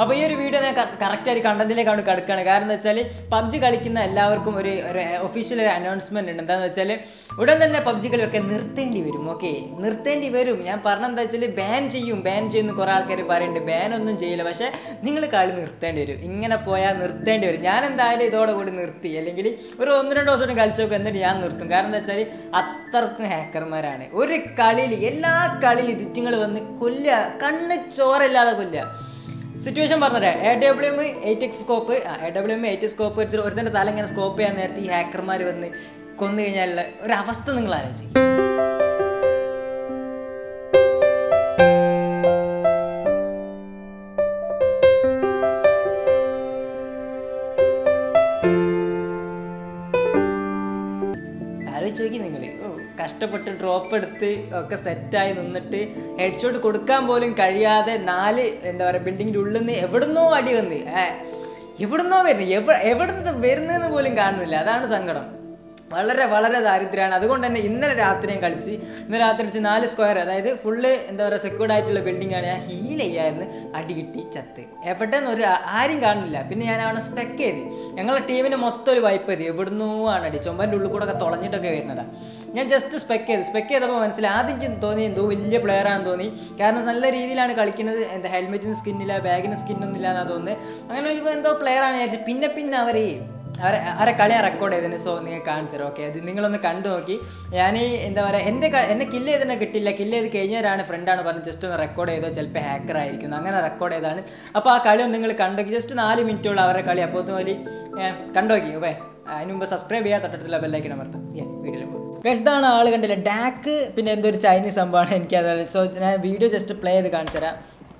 അപ്പോൾ ഈ ഒരു വീഡിയോ ഞാൻ കറക്റ്റ് ആയിട്ട് കണ്ടന്റിലേക്കാണ് കിടക്കുകയാണ് കാരണം എന്താ വെച്ചാൽ പബ്ജി കളിക്കുന്ന എല്ലാവർക്കും ഒരു ഒഫീഷ്യൽ ഒരു അനൗൺസ്മെന്റ് ഉണ്ട്. എന്താണെന്ന് വെച്ചാൽ ഉടൻ തന്നെ പബ്ജി കളിയൊക്കെ നിർത്തേണ്ടി വരും ഓക്കെ നിർത്തേണ്ടി വരും. ഞാൻ പറഞ്ഞ എന്താ വെച്ചാൽ ബാൻ ചെയ്യും ബാൻ ചെയ്യുന്ന കുറേ ആൾക്കാർ പറയുന്നുണ്ട്. ബാൻ ഒന്നും ചെയ്യില്ല. പക്ഷേ നിങ്ങൾ കളി നിർത്തേണ്ടി വരും. ഇങ്ങനെ പോയാൽ നിർത്തേണ്ടി വരും. ഞാൻ എന്തായാലും ഇതോടെ കൂടി നിർത്തി. അല്ലെങ്കിൽ ഒരു ഒന്ന് രണ്ട് ദിവസം കളിച്ചു നോക്കും എന്നിട്ട് ഞാൻ നിർത്തും. കാരണം എന്താ വെച്ചാൽ അത്രക്കും ഹാക്കർമാരാണ് ഒരു കളിയിൽ എല്ലാ കളിയിൽ ഇതിറ്റുങ്ങൾ വന്ന് കൊല്ലുക. കണ്ണ് ചോരല്ലാതെ കൊല്ലുക. സിറ്റുവേഷൻ പറഞ്ഞുതരാം. A W M eight X scope A W M eight scope എടുത്തിട്ട് ഒരുത്തന്റെ തല ഇങ്ങനെ സ്കോപ്പ് ചെയ്യാൻ നേരത്തെ ഈ ഹാക്കർമാർ വന്ന് കൊന്നു കഴിഞ്ഞാലുള്ള ഒരു അവസ്ഥ നിങ്ങൾ ആലോചിക്കും. ആലോചിച്ച് നോക്കി നിങ്ങൾ. കഷ്ടപ്പെട്ട് ഡ്രോപ്പ് എടുത്ത് ഒക്കെ സെറ്റായി നിന്നിട്ട് ഹെഡ് ഷോട്ട് കൊടുക്കാൻ പോലും കഴിയാതെ നാല് എന്താ പറയുക ബിൽഡിങ്ങിന്റെ ഉള്ളിൽ നിന്ന് എവിടുന്നോ അടി വന്ന്. ഏ, എവിടുന്നോ വരുന്നത്? എവിടെ എവിടുന്ന് വരുന്നതെന്ന് പോലും കാണുന്നില്ല. അതാണ് സങ്കടം. വളരെ വളരെ ദാരിദ്ര്യമാണ്. അതുകൊണ്ട് തന്നെ ഇന്നലെ രാത്രിയും കളിച്ച് ഇന്നലെ രാത്രി വെച്ച് നാല് സ്ക്വയർ അതായത് ഫുള്ള് എന്താ പറയുക സെക്യൂർഡ് ആയിട്ടുള്ള ബിൽഡിംഗ് ആണ്. ഞാൻ ഹീൽ ചെയ്യായിരുന്നു. അടി കിട്ടി ചത്ത്. എവിടെന്ന് ഒരു ആരും കാണുന്നില്ല. പിന്നെ ഞാൻ അവിടെ സ്പെക്ക് ചെയ്ത്. ഞങ്ങളുടെ ടീമിന് മൊത്തം ഒരു വൈപ്പ് ചെയ്ത് എവിടുന്നോ ആണ് അടി. ചുമ്പന്റെ ഉള്ളിൽ കൂടെ ഒക്കെ തുളഞ്ഞിട്ടൊക്കെ വരുന്നതാണ് ഞാൻ ജസ്റ്റ് സ്പെക്ക് ചെയ്ത്. സ്പെക്ക് ചെയ്തപ്പോൾ മനസ്സിലായി. ആദ്യം തോന്നി എന്തോ വലിയ പ്ലെയർ ആണെന്ന് തോന്നി. കാരണം നല്ല രീതിയിലാണ് കളിക്കുന്നത്. എന്താ ഹെൽമെറ്റിന് സ്കിന്നില്ല ബാഗിന് സ്കിന്നൊന്നും ഇല്ല എന്നാണ് തോന്നുന്നത്. അങ്ങനെ എന്തോ പ്ലെയർ ആണ് വിചാരിച്ചത് പിന്നെ പിന്നെ അവർ അവരെ അവരെ കളി ഞാൻ റെക്കോർഡ് ചെയ്തതിന് സോ നിങ്ങൾ കാണിച്ചു ഓക്കെ അത് നിങ്ങളൊന്ന് കണ്ടു നോക്കി. ഞാൻ ഈ എന്താ പറയുക എന്റെ എന്നെ കില്ല് ചെയ്തതിനെ കിട്ടില്ല കില്ല് ചെയ്ത് കഴിഞ്ഞവരാണ് ഫ്രണ്ടാണ് പറഞ്ഞത് ജസ്റ്റ് ഒന്ന് റെക്കോർഡ് ചെയ്തോ ചിലപ്പോൾ ഹാക്കർ ആയിരിക്കുന്നു. അങ്ങനെ റെക്കോർഡ് ചെയ്താണ് അപ്പോൾ ആ കളി ഒന്ന് നിങ്ങൾ കണ്ടോക്കി ജസ്റ്റ് നാല് മിനിറ്റുള്ള അവരുടെ കളി. അപ്പോൾ പോലെ കണ്ടോക്കി ഓക്കെ അതിന് മുമ്പ് സബ്സ്ക്രൈബ് ചെയ്യാൻ തൊട്ടത്തില്ല ബെല്ലൈക്കണം അമർത്താം. വീഡിയോയിൽ പോകും ഇതാണ് ആൾ കണ്ടില്ല? ഡാക്ക് പിന്നെ എന്തോ ഒരു ചൈനീസ് സംഭവമാണ് എനിക്ക് എനിക്കത് സോ ഞാൻ വീഡിയോ ജസ്റ്റ് പ്ലേ ചെയ്ത് കാണിച്ചു തരാം.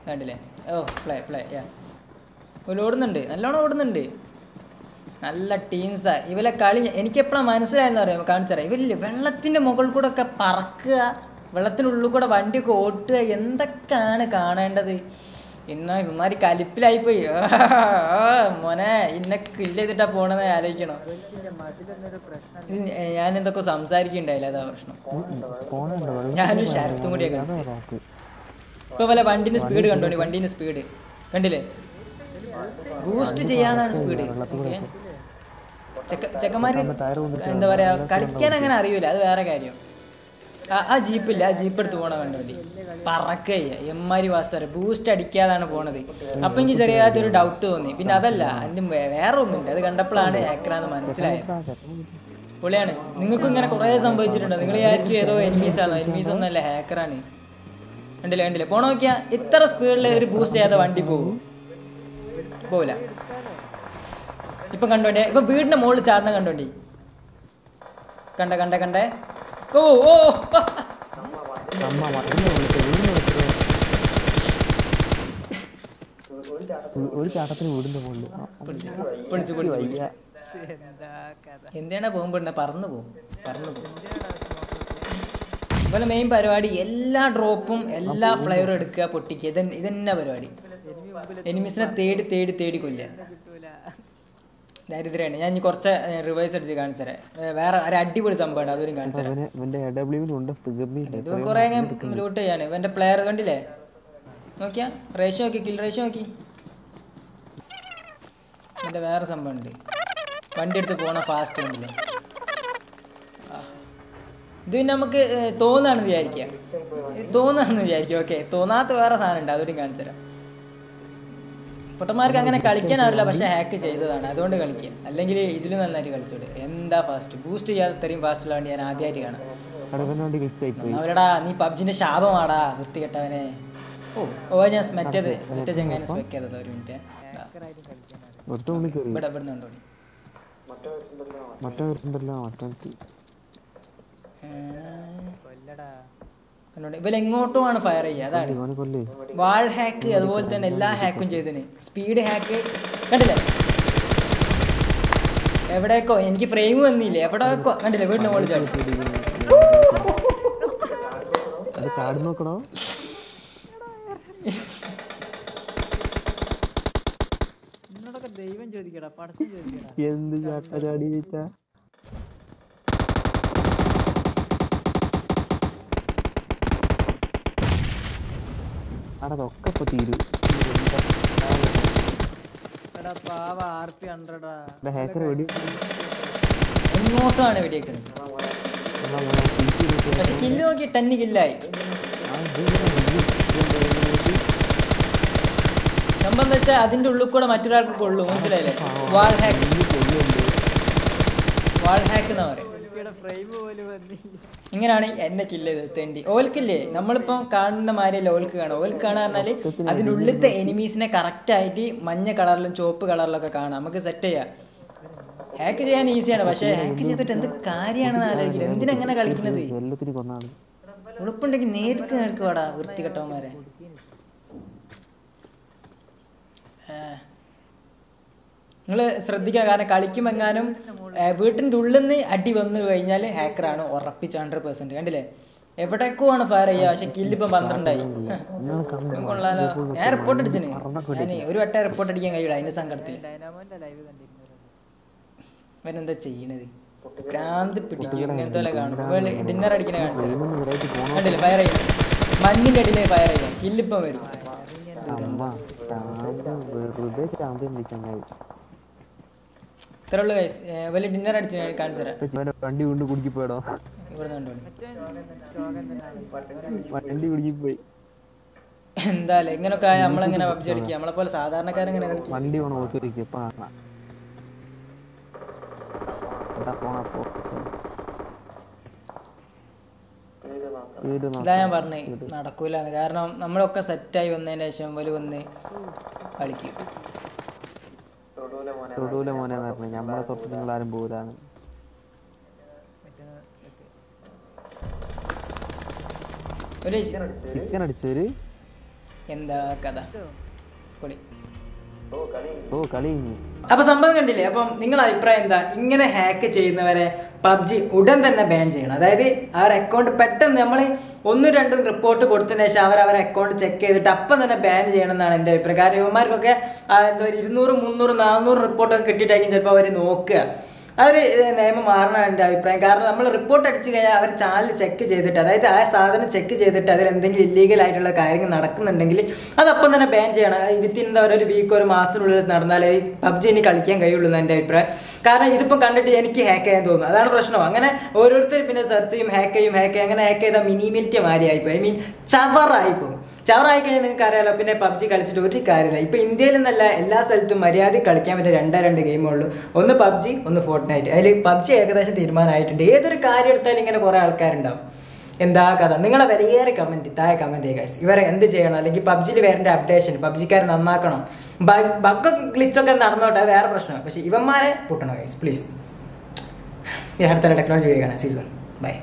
കണ്ടില്ലേ? ഓ പ്ലേ പ്ലേ യാ ഓടുന്നുണ്ട്. നല്ലോണം ഓടുന്നുണ്ട്. നല്ല ടീംസാണ് ഇവലെ കളി എനിക്ക് എപ്പോഴാണ് മനസ്സിലായെന്ന് പറയാം കാണിച്ചറിയാം ഇവരില്ലേ വെള്ളത്തിന്റെ മുകളിൽ കൂടെ ഒക്കെ പറക്കുക വെള്ളത്തിനുള്ളിൽ കൂടെ വണ്ടിയൊക്കെ ഓട്ടുക എന്തൊക്കെയാണ് കാണേണ്ടത്? ഇന്ന ഇമാരി കലിപ്പിലായിപ്പോയി. മോനെ ഇന്നെ കില്ല് ചെയ്തിട്ടാ പോണെന്ന് ആലോചിക്കണോ? ഞാൻ എന്തൊക്കെ സംസാരിക്കണ്ടായില്ല? അതാ പ്രശ്നം. ഞാനും ശരത്തും കൂടിയാ കളിച്ചത് ഇപ്പൊ പോലെ വണ്ടിന്റെ സ്പീഡ് കണ്ടോണി വണ്ടിന്റെ സ്പീഡ് കണ്ടില്ലേ? ബൂസ്റ്റ് ചെയ്യാന്നാണ് സ്പീഡ് ഓക്കെ. ചെക്കന്മാര് എന്താ പറയാ കളിക്കാൻ അങ്ങനെ അറിയൂല അത് വേറെ കാര്യം. ആ- ജീപ്പില്ല ആ ജീപ്പ് എടുത്ത് പോണ കണ്ടോണ്ടി പറക്കയ്യ എമ്മാരി വാസ്തവരെ ബൂസ്റ്റ് അടിക്കാതാണ് പോണത്. അപ്പൊ എനിക്ക് ചെറിയാത്തൊരു ഡൗട്ട് തോന്നി. പിന്നെ അതല്ല അതിന്റെ വേറെ ഒന്നുണ്ട് അത് കണ്ടപ്പോഴാണ് ഏക്കറാന്ന് മനസ്സിലായത്. പൊളിയാണ് നിങ്ങൾക്കും ഇങ്ങനെ കുറെ സംഭവിച്ചിട്ടുണ്ടോ? നിങ്ങൾ വിചാരിക്കും ഏതോ എനിമീസ് ആണ്? എനിമീസ് ഒന്നല്ല ഹാക്കറാണ് കണ്ടില്ല കണ്ടില്ല? പോണ നോക്കിയാ ഇത്ര സ്പീഡിൽ ഒരു ബൂസ്റ്റ് ചെയ്യാതെ വണ്ടി പോകും പോവില്ല. ഇപ്പം കണ്ടോണ്ടേ? ഇപ്പം വീടിന്റെ മുകളിൽ ചാടണം കണ്ടോണ്ടേ? കണ്ട കണ്ട കണ്ടേ. ഓ ഓ. ഒരു ചാട്ടത്തിന് വീടിന്റെ മുകളിൽ. എന്താണ് പോകുമ്പോ പറന്നു പോകും പറന്നു പോകും. അതുപോലെ മെയിൻ പരിപാടി എല്ലാ ഡ്രോപ്പും എല്ലാ ഫ്ലൈവറും എടുക്കുക പൊട്ടിക്കുക ഇതെന്നെ ഇതന്നെ പരിപാടി. എനിമിസിനെ തേടി തേടി തേടി കൊല്ലുക. ദാരിദ്ര്യമാണ് ഞാൻ ഇനി കുറച്ച് റിവേഴ്സ് അടിച്ച് കാണിച്ചു തരാം വേറെ ഒരു അടിപൊളി സംഭവമാണ് അതൊരു കാണിച്ചു തരാം. ഇത് കുറേ ഞാൻ ലൂട്ട് ചെയ്യാണ്. ഇവന്റെ പ്ലെയർ കണ്ടില്ലേ? നോക്കിയാ? റേഷ്യോ നോക്കി കിൽ റേഷ്യോ നോക്കി. എന്റെ വേറെ സംഭവം ഉണ്ട് വണ്ടി എടുത്ത് പോണ ഫാസ്റ്റ് ഉണ്ടല്ലേ. ഇത് പിന്നെ നമുക്ക് തോന്നാണെന്ന് വിചാരിക്കുക തോന്നാണെന്ന് വിചാരിക്കുക ഓക്കെ തോന്നാത്ത വേറെ സാധനം ഉണ്ട്. അതുകൂടി കാണിച്ചു തരാം പൊട്ടന്മാർക്ക് അങ്ങനെ കളിക്കാൻ അറിയില്ല പക്ഷെ ഹാക്ക് ചെയ്തതാണ്. അതുകൊണ്ട് കളിക്കുക. അല്ലെങ്കിൽ ഇതിലും നന്നായിട്ട് കളിച്ചോട്. എന്താ ഫാസ്റ്റ് ബൂസ്റ്റ് ചെയ്യാതെ ഇത്രയും ഫാസ്റ്റുള്ള വണ്ടി ഞാൻ ആദ്യമായിട്ട് കാണാം. അവരടാ നീ പബ്ജിന്റെ ശാപമാടാ വൃത്തികെട്ടവനെ. ഓ. ഓ ഞാൻ മറ്റേത് മറ്റേ ചെങ്ങനെ സ്പെക്ക് ചെയ്തത് ഒരു മിനിറ്റ് ഇവിടെ ഇവിടെ നിന്നുണ്ടോ മറ്റേ വരുന്നുണ്ടല്ലോ മറ്റേ ഇവൽ എങ്ങോട്ടുമാണ് ഫയർ ചെയ്യുക? അതാണ്. വാൾ ഹാക്ക് അതുപോലെ തന്നെ എല്ലാ ഹാക്കും ചെയ്തിന്. സ്പീഡ് ഹാക്ക് കണ്ടില്ലേ? എവിടെക്കോ എനിക്ക് ഫ്രെയിം വന്നില്ല? എവിടെക്കോ കണ്ടില്ലേ? വീടിന്റെ മുകളിൽ ചാടി. നോക്കണോ? എന്നോടൊക്കെ ദൈവം ചോദിക്കടാ പടച്ചം ചോദിക്കടാ. എന്ത് ചാട്ട ചാടി ചോദിച്ചാ അതൊക്കെ ഇപ്പൊ തീരും എങ്ങോട്ടാണ് വെടിയേക്കുന്നത് പക്ഷെ കില്ല് നോക്കി ടെന്ന് കില്ലായി സംഭവം വെച്ചാൽ അതിന്റെ ഉള്ളിൽ കൂടെ മറ്റൊരാൾക്ക് കൊള്ളു മനസ്സിലായില്ലേ വാൾ ഹാക്ക് വാൾ ഹാക്ക് എന്നാ പറയും ഇങ്ങനെയാണ് എന്നെ കില്ല് ചെയ്തത് തെണ്ടി. ഓൽക്കില്ലേ നമ്മളിപ്പം കാണുന്ന മാതിരിയല്ല ഓൽക്ക് കാണാം. ഓൽക്ക് കാണാൻ പറഞ്ഞാൽ അതിനുള്ളിലത്തെ എനിമീസിനെ കറക്റ്റ് ആയിട്ട് മഞ്ഞ കളറിലും ചുവപ്പ് കളറിലൊക്കെ കാണാം. നമുക്ക് സെറ്റ് ചെയ്യാം. ഹാക്ക് ചെയ്യാൻ ഈസിയാണ് പക്ഷെ ഹാക്ക് ചെയ്തിട്ട് എന്ത് കാര്യമാണെന്ന് ആലോചിക്കില്ല. എന്തിനെങ്ങനെ കളിക്കുന്നത്? ഉളുപ്പുണ്ടെങ്കിൽ നേരിട്ട് നേർക്ക് വാടാ വൃത്തികെട്ടവന്മാരെ. നിങ്ങൾ ശ്രദ്ധിക്കണം കാരണം കളിക്കുമെങ്ങാനും വീട്ടിന്റെ ഉള്ളിൽ നിന്ന് അടി വന്നു കഴിഞ്ഞാൽ ഹാക്കറാണ് ഉറപ്പിച്ച് ഹൺഡ്രഡ് പെർസെന്റ് കണ്ടില്ലേ എവിടേക്കോ ആണ് ഫയർ ചെയ്യുക പക്ഷെ കില്ലിപ്പം പന്ത്രണ്ടായി കൊള്ളാലോ ഞാൻ റിപ്പോർട്ട് അടിച്ചിന് ഞാൻ ഒരു വട്ട റിപ്പോർട്ട് അടിക്കാൻ കഴിയില്ല അതിന്റെ സങ്കടത്തിൽ ഇവനെന്താ ചെയ്യണത് ഭ്രാന്ത് പിടിക്കും ഇങ്ങനത്തെ പോലെ കാണും ഡിന്നർ അടിക്കണ കാണിച്ചത് പോണോ കണ്ടില്ലേ ഫയർ ചെയ്യും മഞ്ഞിന്റെ അടിയിലേ ഫയർ ചെയ്യാം കില്ലിപ്പം വരും വെറുതെ ചാമ്പ്യൻ ഇത്ര ഉള്ളു കൈസ് വലിയ ഡിന്നർ അടിച്ച് ഞാൻ കാണിച്ചു തരാം. വണ്ടി കൊണ്ട് കുടുക്കിപ്പോയടോ. പോയടോ വണ്ടി വണ്ടി കുടുക്കിപ്പോയി. എന്തായാലും ഇങ്ങനൊക്കെ ആയ നമ്മളെങ്ങനെ പബ്ജി അടിക്കുക നമ്മളെ പോലെ സാധാരണക്കാരെങ്ങനെ വണ്ടി വേണം ഓട്ടിരിക്കുക ഇതാ ഞാൻ പറഞ്ഞേ നടക്കൂല കാരണം നമ്മളൊക്കെ സെറ്റായി വന്നതിന് ശേഷം വലിയ വന്ന് കളിക്കും. തൊടൂല മോനെ പറഞ്ഞു. ഞമ്മളെ തൊട്ട് നിങ്ങൾ ആരും ഒരു ചിക്കൻ അടിച്ചവര്? എന്താ കഥ? പൊളി. ഓ കളി അപ്പൊ സംഭവം കണ്ടില്ലേ? അപ്പം നിങ്ങളുടെ അഭിപ്രായം എന്താ? ഇങ്ങനെ ഹാക്ക് ചെയ്യുന്നവരെ പബ്ജി ഉടൻ തന്നെ ബാൻ ചെയ്യണം. അതായത് ഒരു അക്കൗണ്ട് പെട്ടെന്ന് നമ്മൾ ഒന്നും രണ്ടും റിപ്പോർട്ട് കൊടുത്തതിന് ശേഷം അവർ അവരെ അക്കൗണ്ട് ചെക്ക് ചെയ്തിട്ട് അപ്പം തന്നെ ബാൻ ചെയ്യണം എന്നാണ് എന്റെ അഭിപ്രായം. കാരണം ഇവന്മാർക്കൊക്കെ എന്താ പറയുക ഇരുന്നൂറ് മുന്നൂറ് നാനൂറ് റിപ്പോർട്ടൊക്കെ കിട്ടിയിട്ടായിരിക്കും ചിലപ്പോൾ അവർ നോക്കുക. ഒരു നിയമം മാറണം എന്റെ അഭിപ്രായം. കാരണം നമ്മൾ റിപ്പോർട്ട് അടിച്ചു കഴിഞ്ഞാൽ അവർ ചാനൽ ചെക്ക് ചെയ്തിട്ട് അതായത് ആ സാധനം ചെക്ക് ചെയ്തിട്ട് അതിൽ എന്തെങ്കിലും ഇല്ലീഗൽ ആയിട്ടുള്ള കാര്യങ്ങൾ നടക്കുന്നുണ്ടെങ്കിൽ അതപ്പം തന്നെ ബാൻ ചെയ്യണം. വിത്തിൻ എന്താ പറയുക ഒരു വീക്ക് ഒരു മാസത്തിനുള്ളിൽ നടന്നാലേ പബ്ജി ഇനി കളിക്കാൻ കഴിയുള്ളൂ എന്ന് എന്റെ അഭിപ്രായം. കാരണം ഇതിപ്പോൾ കണ്ടിട്ട് എനിക്ക് ഹാക്ക് ചെയ്യാൻ തോന്നുന്നു അതാണ് പ്രശ്നം. അങ്ങനെ ഓരോരുത്തർ പിന്നെ സെർച്ച് ചെയ്യും ഹാക്ക് ചെയ്യും ഹാക്ക് ചെയ്യും. അങ്ങനെ ഹാക്ക് ചെയ്താൽ മിനിമിലിറ്റി മാറി ആയിപ്പോയി ഐ മീൻ ചവറായിപ്പോയി ചവറായി കഴിഞ്ഞാൽ നിങ്ങൾക്ക് അറിയാലോ പിന്നെ പബ്ജി കളിച്ചിട്ട് ഒരു കാര്യമില്ല. ഇപ്പൊ ഇന്ത്യയിൽ നിന്നല്ല എല്ലാ സ്ഥലത്തും മര്യാദ കളിക്കാൻ പറ്റിയ രണ്ടേ രണ്ട് ഗെയിമേ ഒന്ന് പബ്ജി ഒന്ന് ഫോർട്ട് നൈറ്റ് അതിൽ പബ്ജി ഏകദേശം തീരുമാനമായിട്ടുണ്ട്. ഏതൊരു കാര്യം എടുത്താലും ഇങ്ങനെ കുറെ ആൾക്കാരുണ്ടാവും. എന്താ കഥ? നിങ്ങളെ വിലയേറെ കമന്റ് താഴെ കമന്റ് ചെയ്യുക. ഇവരെ എന്ത് ചെയ്യണം? അല്ലെങ്കിൽ പബ്ജിയിൽ വേറെ അപ്ഡേഷൻ പബ്ജിക്കാർ നന്നാക്കണം. ബഗ് ഗ്ലിച്ചൊക്കെ നടന്നോട്ടെ വേറെ പ്രശ്നം പക്ഷെ ഇവന്മാരെ പൊട്ടണോ ഗൈസ് പ്ലീസ് ഈ അടുത്ത ടെക്നോളജി വീഡിയോ കാണാം സീസൺ ബൈ